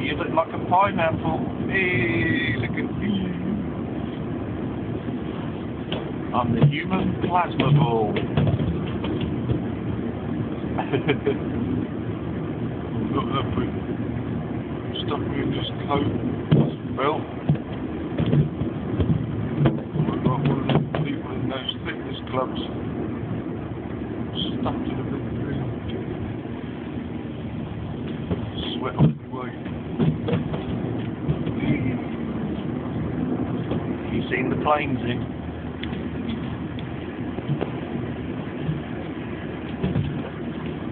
You look like a pineapple. Hey, look at me. I'm the human plasma ball. Look up with stuff in this coat. Well, look like one of the people in those fitness clubs. Stuffed in a bit of. Sweat off the way. You seen the planes in?